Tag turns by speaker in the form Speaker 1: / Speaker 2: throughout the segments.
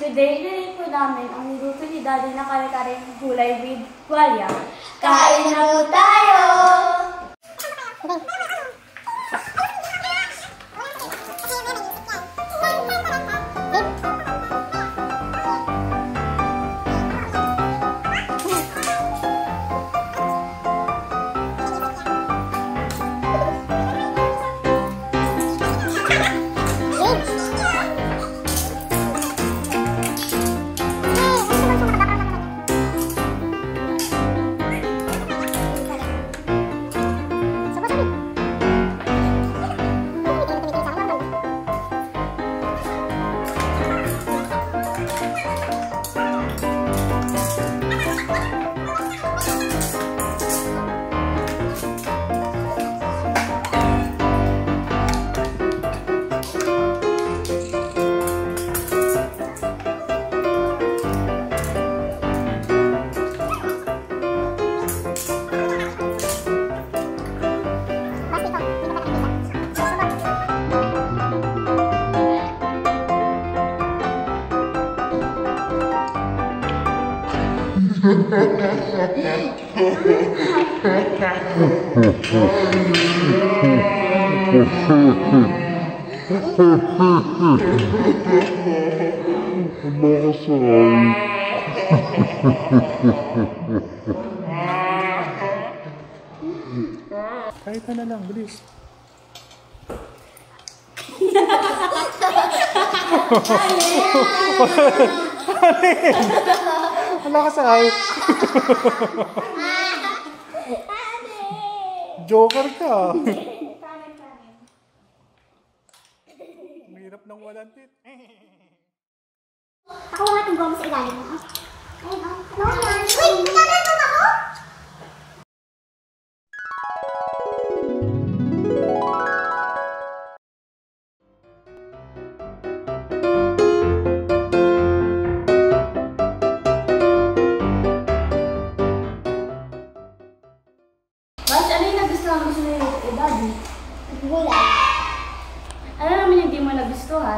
Speaker 1: Nilate po namin ang niluto ni Daddy na kare-kareng gulay with tuwalya.
Speaker 2: Kain na po tayo!
Speaker 3: Kahit na lang, bilis. Wala ka sa ay. Joker ka. Ang hirap ng walang tit.
Speaker 2: Ako nga itong goma sa ilalim
Speaker 1: mo.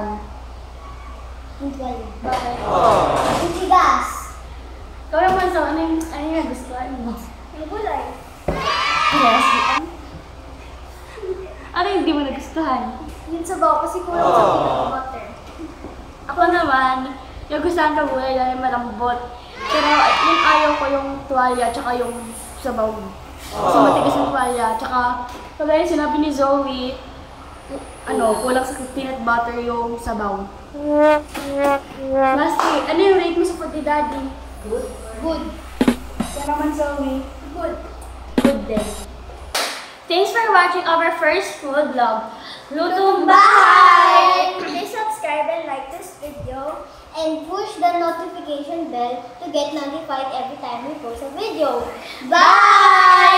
Speaker 1: Nagustuhan?
Speaker 2: Yung tuwalya.
Speaker 1: Bakit?
Speaker 2: Yung tigas.
Speaker 1: Ikaw naman, so, ano yung, ano yung nagustuhan mo?
Speaker 2: Yung gulay.
Speaker 1: Yes. Ano yung hindi mo nagustuhan?
Speaker 2: Yung sabaw kasi kulang sa peanut butter.
Speaker 1: Ako naman, yung gustuhan ko gulay dahil malambot. Pero yung ayaw ko yung tuwalya tsaka yung sabaw. Kasi matigas yung tuwalya. Tsaka, kagaya sinabi ni Zoe, ano, kulang sa peanut butter yung sabaw. Lastly, ano yung rate mo sa food ni Daddy?
Speaker 2: Good. Good.
Speaker 1: Siya naman, Zoe.
Speaker 2: Good.
Speaker 1: Good din. Thanks for watching our first food vlog. Lutong Bahay!
Speaker 2: Please subscribe and like this video and push the notification bell to get notified every time we post a video. Bye!